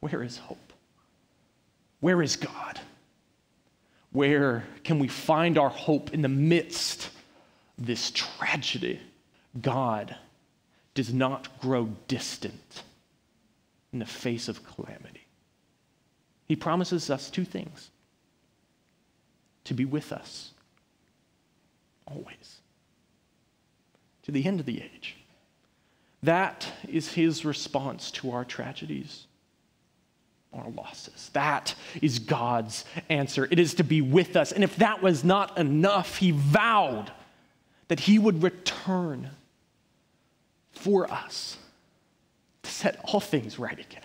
Where is hope? Where is God? Where can we find our hope in the midst of this tragedy? God does not grow distant in the face of calamity. He promises us two things to be with us always, to the end of the age. That is his response to our tragedies, our losses. That is God's answer. It is to be with us. And if that was not enough, he vowed that he would return for us to set all things right again.